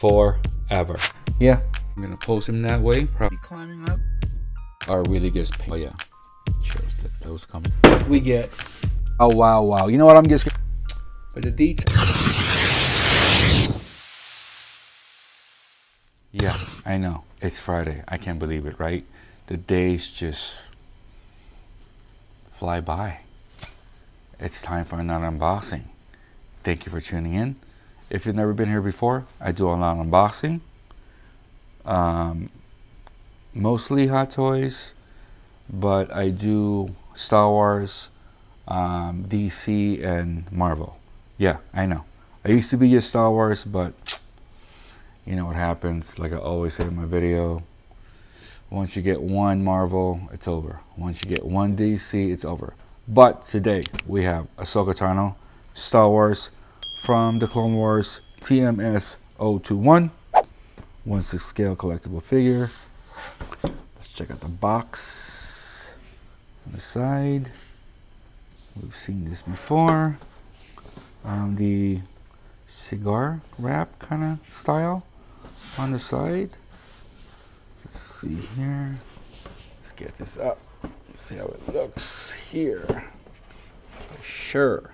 forever. Yeah. I'm gonna pose him that way. Probably climbing up. Our really gets paid. Oh yeah. Shows that that was coming. We get. Oh wow, wow. You know what? I'm just. But the detail. Yeah, I know. It's Friday. I can't believe it, right? The days just fly by. It's time for another unboxing. Thank you for tuning in. If you've never been here before, I do a lot of unboxing. Um, mostly Hot Toys, but I do Star Wars, um, DC, and Marvel. Yeah, I know. I used to be just Star Wars, but you know what happens. Like I always say in my video, once you get one Marvel, it's over. Once you get one DC, it's over. But today we have Ahsoka Tano, Star Wars from the Clone Wars TMS 021, 1 6 scale collectible figure. Let's check out the box on the side. We've seen this before. Um, the cigar wrap kind of style on the side. Let's see here. Let's get this up. see how it looks here. For sure.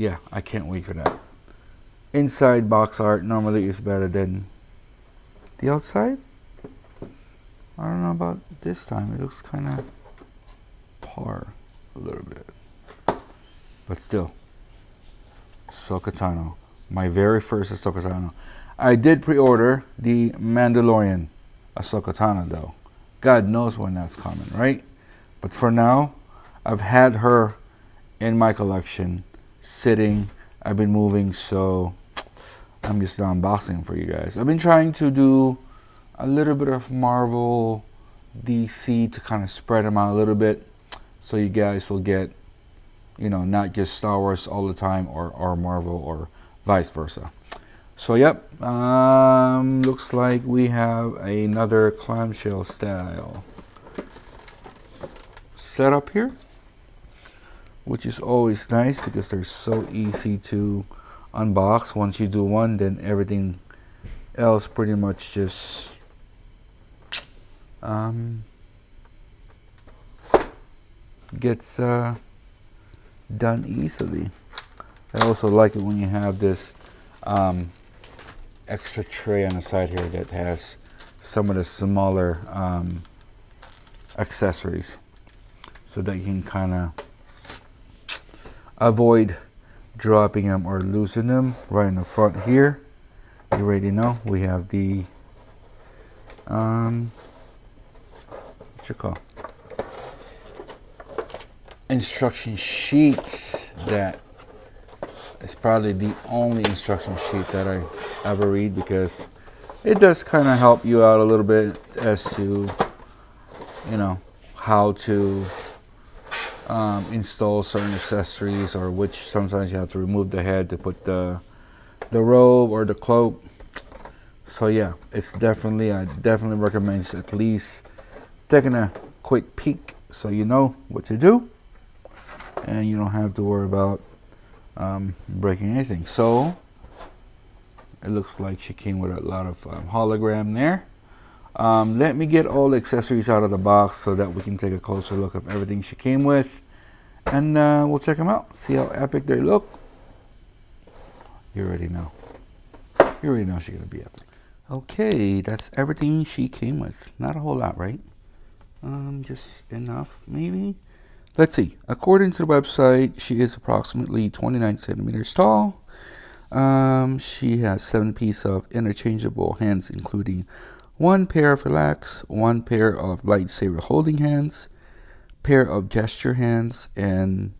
Yeah, I can't wait for that. Inside box art normally is better than the outside. I don't know about this time. It looks kind of par a little bit. But still, Ahsoka Tano. My very first Ahsoka Tano. I did pre-order the Mandalorian Ahsoka Tano though. God knows when that's coming, right? But for now, I've had her in my collection, sitting. I've been moving, so I'm just unboxing for you guys. I've been trying to do a little bit of Marvel, DC to kind of spread them out a little bit, so you guys will get, you know, not just Star Wars all the time or, or Marvel or vice versa. So yep, um, looks like we have another clamshell style setup here, which is always nice because they're so easy to unbox. Once you do one, then everything else pretty much just um, gets uh, done easily. I also like it when you have this um, extra tray on the side here that has some of the smaller um, accessories so that you can kind of avoid dropping them or losing them right in the front here. You already know we have the um what you call instruction sheets that is probably the only instruction sheet that I ever read because it does kind of help you out a little bit as to you know how to um, install certain accessories or which sometimes you have to remove the head to put the the robe or the cloak so yeah it's definitely I definitely recommend at least taking a quick peek so you know what to do and you don't have to worry about um, breaking anything so it looks like she came with a lot of um, hologram there. Um, let me get all the accessories out of the box so that we can take a closer look of everything she came with. And uh, we'll check them out, see how epic they look. You already know. You already know she's going to be epic. Okay, that's everything she came with. Not a whole lot, right? Um, just enough, maybe? Let's see. According to the website, she is approximately 29 centimeters tall um, she has seven pieces of interchangeable hands, including one pair of relax, one pair of lightsaber holding hands, pair of gesture hands, and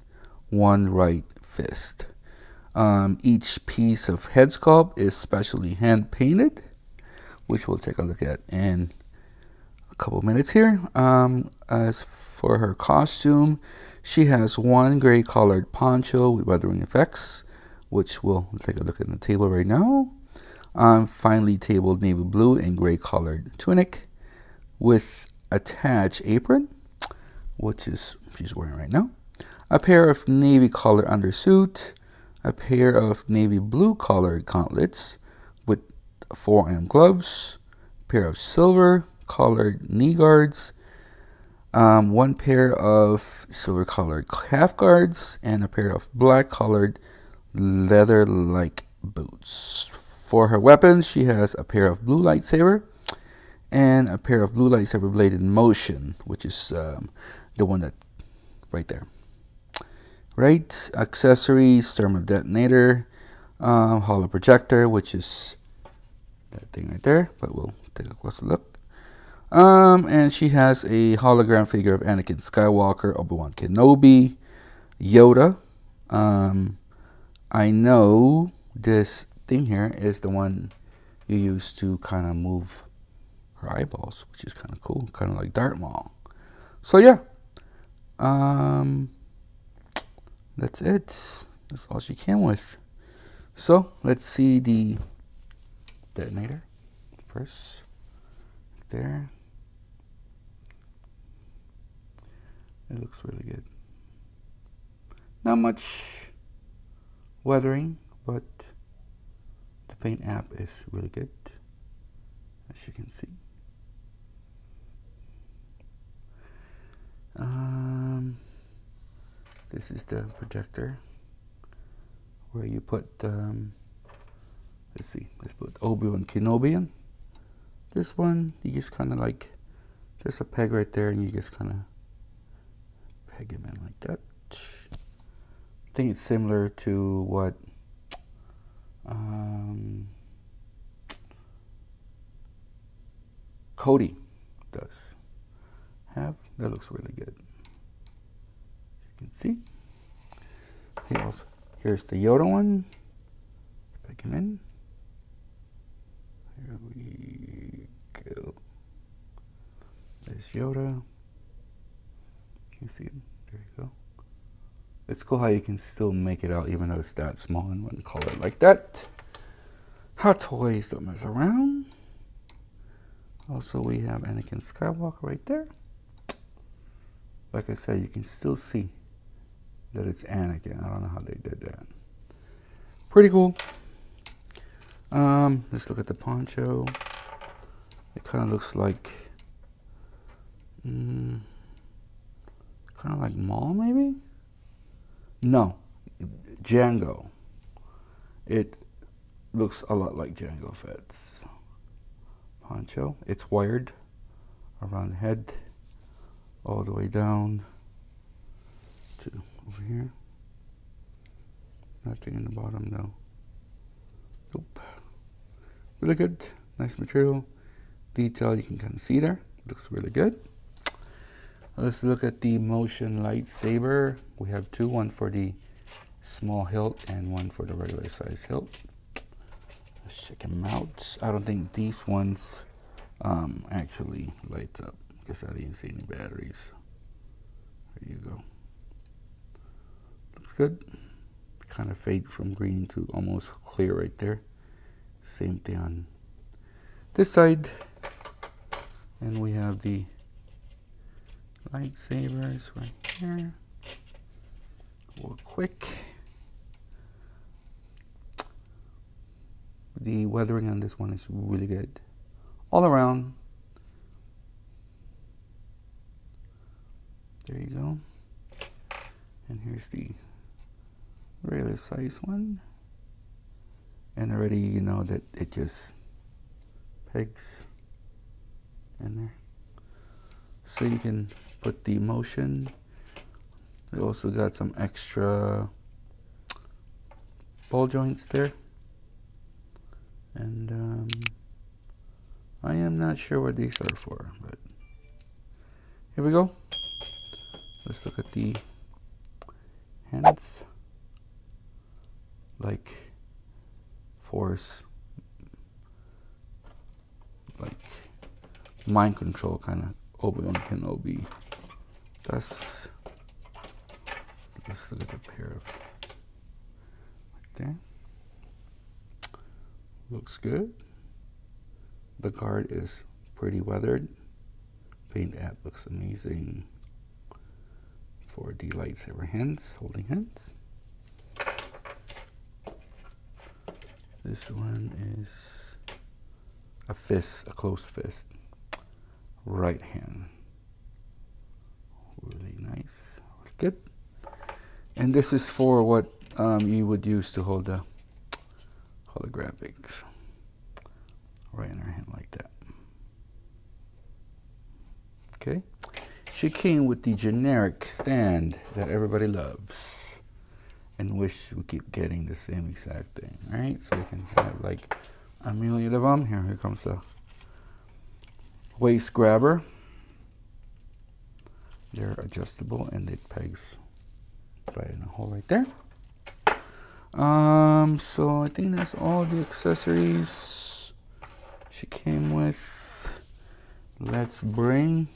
one right fist. Um, each piece of head sculpt is specially hand painted, which we'll take a look at in a couple minutes here. Um, as for her costume, she has one gray colored poncho with weathering effects which we'll take a look at the table right now. Um, finely tabled navy blue and gray colored tunic with attached apron, which is she's wearing right now. A pair of navy colored undersuit, a pair of navy blue colored gauntlets with 4M gloves, a pair of silver colored knee guards, um, one pair of silver colored calf guards, and a pair of black colored leather like boots. For her weapons, she has a pair of blue lightsaber and a pair of blue lightsaber blade in motion, which is um, the one that right there. Right, accessories, thermal detonator, um, holo projector, which is that thing right there, but we'll take a closer look. Um, and she has a hologram figure of Anakin Skywalker, Obi-Wan Kenobi, Yoda. Um, I know this thing here is the one you use to kind of move her eyeballs, which is kind of cool, kind of like Darth Maul. So yeah, um, that's it. That's all she came with. So let's see the detonator first. There. It looks really good. Not much weathering, but paint app is really good, as you can see. Um, this is the projector where you put, um, let's see, let's put Obi-Wan Kenobi in. This one, you just kind of like, there's a peg right there and you just kind of peg him in like that. I think it's similar to what Cody does have. That looks really good. you can see. He also, here's the Yoda one. Pick him in. Here we go. There's Yoda. You see him? There you go. It's cool how you can still make it out even though it's that small in one color like that. Hot Toys don't mess around. Also, we have Anakin Skywalker right there. Like I said, you can still see that it's Anakin. I don't know how they did that. Pretty cool. Um, let's look at the poncho. It kind of looks like, mm, kind of like Maul, maybe. No, Jango. It looks a lot like Jango Fett's poncho. It's wired around the head all the way down to over here. Nothing in the bottom though. Nope. Really good. Nice material. Detail you can kind of see there. Looks really good. Let's look at the motion lightsaber. We have two, one for the small hilt and one for the regular size hilt. Let's check them out. I don't think these ones um, actually lights up. Guess I didn't see any batteries. There you go. Looks good. Kind of fade from green to almost clear right there. Same thing on this side. And we have the lightsabers right here. Real quick. The weathering on this one is really good. All around, There you go. And here's the regular size one. And already you know that it just pegs in there. So you can put the motion. We also got some extra ball joints there. And um, I am not sure what these are for, but here we go. Let's look at the hands. Like force, like mind control kind of Obi-Wan Kenobi. That's, let's look at the pair of, right there. Looks good. The guard is pretty weathered. Paint app looks amazing for the lightsaber hands, holding hands. This one is a fist, a close fist. Right hand. Really nice. Good. And this is for what um, you would use to hold the holographic. Right in her hand like that. Okay. She came with the generic stand that everybody loves and wish we keep getting the same exact thing. Right, so we can have like a million of them. Here, here comes the waist grabber. They're adjustable and it pegs right in a hole right there. Um, so I think that's all the accessories she came with. Let's bring.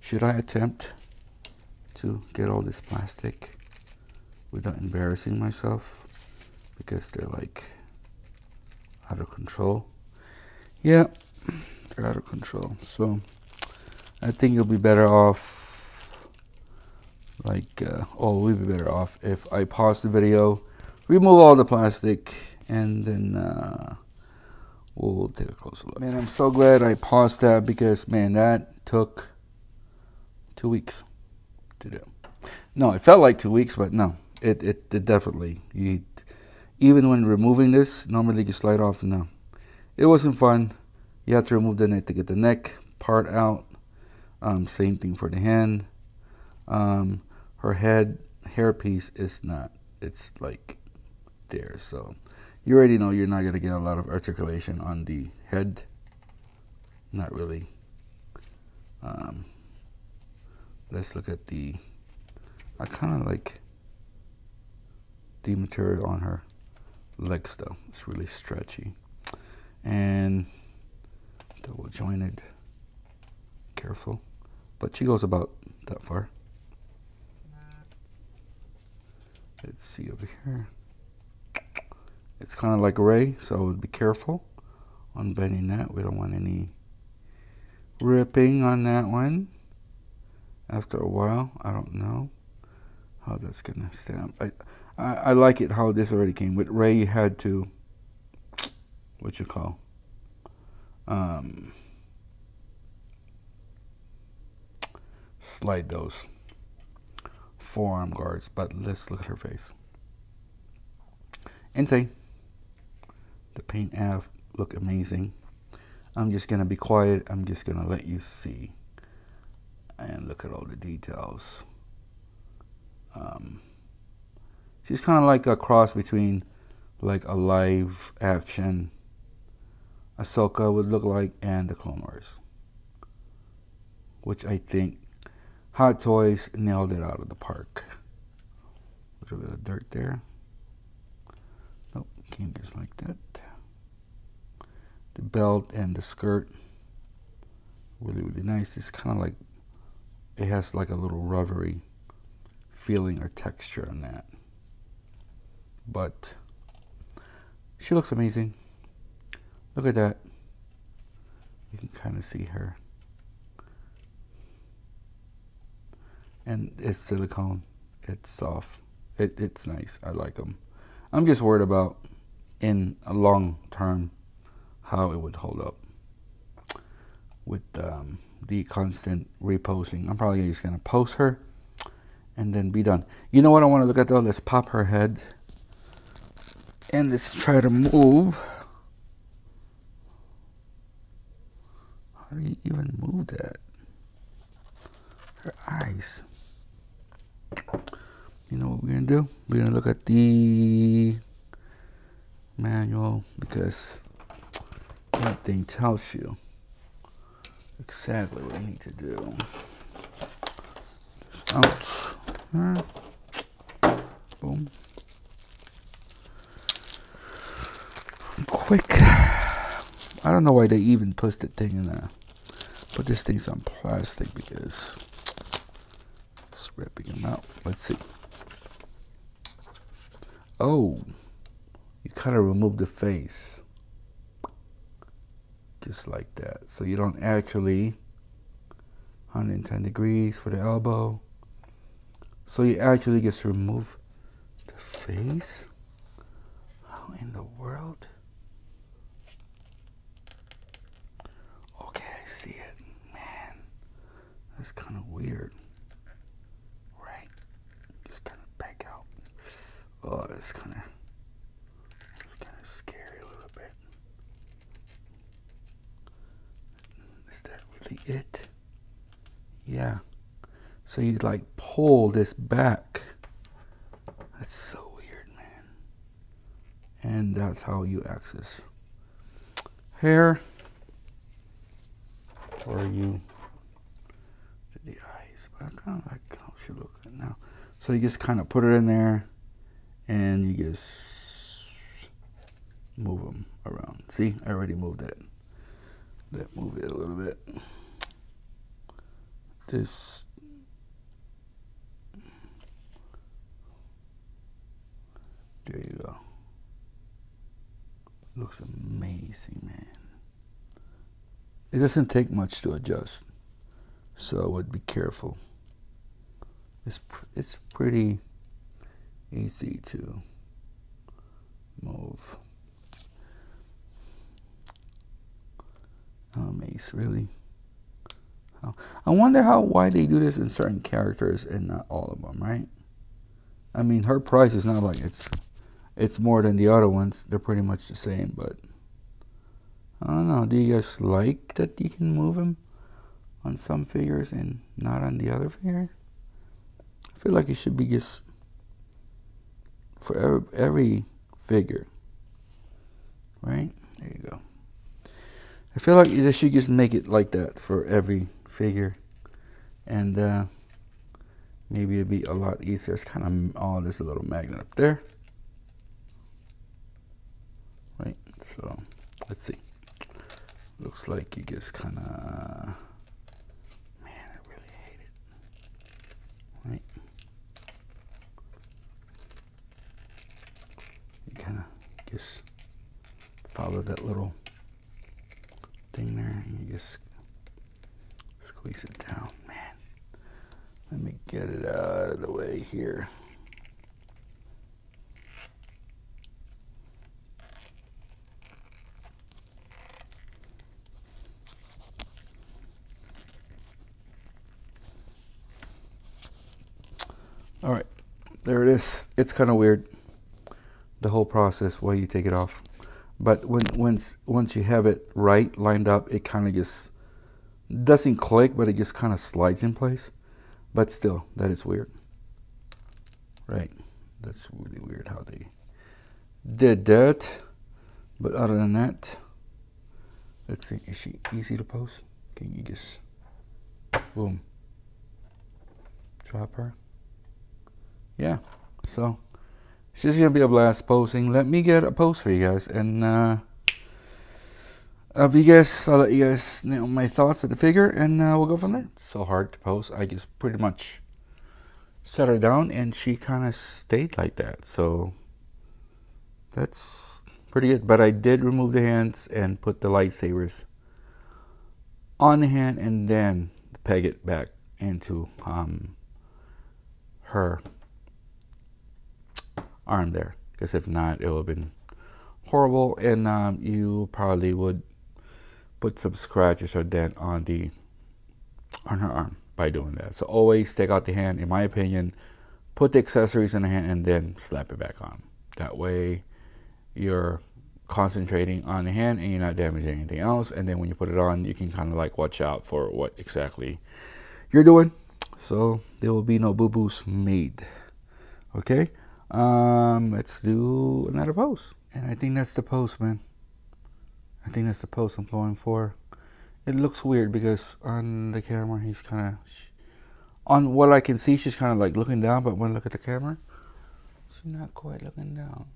Should I attempt to get all this plastic without embarrassing myself? Because they're like out of control. Yeah, they're out of control. So I think you'll be better off, like, uh, oh, we'd be better off if I pause the video, remove all the plastic, and then uh, we'll take a closer look. Man, I'm so glad I paused that because, man, that took two weeks to do. No, it felt like two weeks, but no, it, it, it definitely, you, even when removing this, normally you slide off, no. It wasn't fun. You have to remove the neck to get the neck part out. Um, same thing for the hand. Um, her head hairpiece is not, it's like there. So you already know you're not going to get a lot of articulation on the head. Not really. Um, let's look at the, I kind of like the material on her legs though. It's really stretchy. And double jointed, careful. But she goes about that far. Let's see over here. It's kind of like Rey, so be careful on bending that. We don't want any ripping on that one. After a while, I don't know how that's gonna stand. I, I, I like it how this already came. With Rey, you had to, what you call, um, slide those forearm guards. But let's look at her face. Insane. The paint av look amazing. I'm just gonna be quiet. I'm just gonna let you see and look at all the details. Um, she's kind of like a cross between like a live action Ahsoka would look like and the Clone Wars, which I think Hot Toys nailed it out of the park. A little bit of dirt there. Nope, came just like that. The belt and the skirt, really, really nice. It's kind of like, it has like a little rubbery feeling or texture on that. But she looks amazing. Look at that. You can kind of see her. And it's silicone. It's soft. It, it's nice. I like them. I'm just worried about in a long term how it would hold up with um, the constant reposing. I'm probably just going to post her and then be done. You know what I want to look at though? Let's pop her head and let's try to move. How do you even move that? Her eyes. You know what we're gonna do? We're gonna look at the manual because that thing tells you exactly what you need to do. This out. Boom. Quick. I don't know why they even put the thing in there. Put this thing's on plastic because it's ripping them out. Let's see. Oh, you kind of remove the face. Just like that. So you don't actually 110 degrees for the elbow. So you actually just remove the face. How in the world? Okay, I see it. Man, that's kind of weird. Just kind of back out. Oh, that's kind of kind of scary a little bit. Is that really it? Yeah. So you like pull this back. That's so weird, man. And that's how you access hair. Or you the eyes. But I kind of like how she look at now. So you just kind of put it in there, and you just move them around. See, I already moved it. That move it a little bit. This There you go. Looks amazing, man. It doesn't take much to adjust, so I would be careful. It's pr- it's pretty easy to move. Um, oh, Mace, really? I wonder how why they do this in certain characters and not all of them, right? I mean, her price is not like it's it's more than the other ones. They're pretty much the same, but I don't know. Do you guys like that you can move them on some figures and not on the other figures? I feel like it should be just for every, every figure, right? There you go. I feel like they should just make it like that for every figure, and uh, maybe it'd be a lot easier. It's kind of all oh, this little magnet up there. Right, so let's see. Looks like you just kind of, man, I really hate it. Right? You kind of just follow that little thing there and you just squeeze it down. Man, let me get it out of the way here. All right, there it is. It's kind of weird, the whole process while you take it off. But when once once you have it right lined up, it kind of just doesn't click, but it just kind of slides in place. But still, that is weird. Right, that's really weird how they did that. But other than that, let's see, is she easy to post? Can you just boom drop her? yeah, so just gonna be a blast posting. Let me get a post for you guys, and uh, uh, you guys, I'll let you guys know my thoughts of the figure, and uh, we'll go from there. It's so hard to post. I just pretty much set her down, and she kind of stayed like that. So that's pretty good. But I did remove the hands and put the lightsabers on the hand, and then peg it back into um, her arm there because if not it would have been horrible. And um, you probably would put some scratches or dent on the on her arm by doing that. So always take out the hand in my opinion put the accessories in the hand and then slap it back on. That way you're concentrating on the hand and you're not damaging anything else. And then when you put it on you can kind of like watch out for what exactly you're doing. So there will be no boo-boos made. Okay um, let's do another pose. And I think that's the pose, man. I think that's the pose I'm going for. It looks weird because on the camera he's kind of, on what I can see, she's kind of like looking down, but when I look at the camera, she's not quite looking down.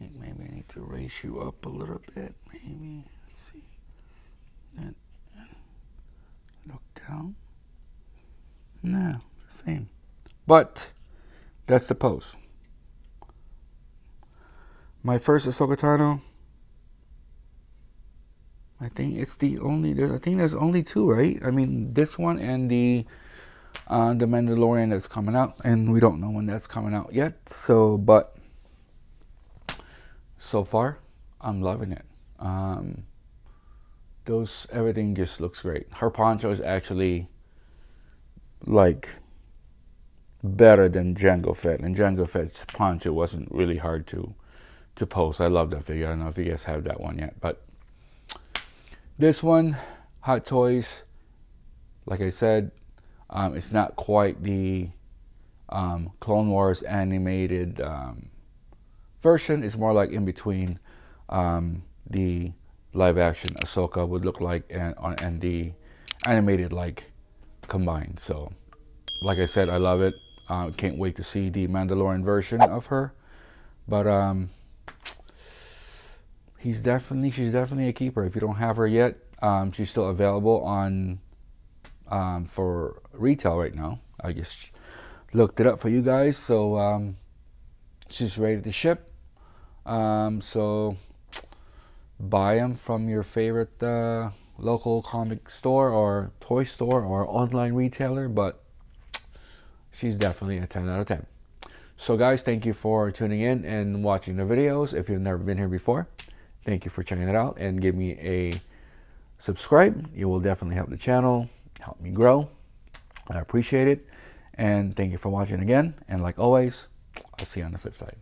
Right? Maybe I need to raise you up a little bit. Maybe. Let's see. And, look down. No, the same. But that's the pose my first Ahsoka Tano. I think it's the only. I think there's only two, right? I mean, this one and the uh, the Mandalorian that's coming out, and we don't know when that's coming out yet. So, but so far, I'm loving it. Um, those everything just looks great. Her poncho is actually like better than Jango Fett, and Jango Fett's poncho wasn't really hard to to post. I love that figure. I don't know if you guys have that one yet, but this one, Hot Toys, like I said, um, it's not quite the um, Clone Wars animated um, version. It's more like in between um, the live action Ahsoka would look like and, and the animated like combined. So, like I said, I love it. Uh, can't wait to see the Mandalorian version of her. But um, he's definitely she's definitely a keeper. If you don't have her yet, um, she's still available on um, for retail right now. I just looked it up for you guys, so um, she's ready to ship. Um, so buy them from your favorite uh, local comic store or toy store or online retailer, but she's definitely a 10 out of 10. So guys, thank you for tuning in and watching the videos. If you've never been here before, thank you for checking it out and give me a subscribe. It will definitely help the channel, help me grow. I appreciate it. And thank you for watching again. And like always, I'll see you on the flip side.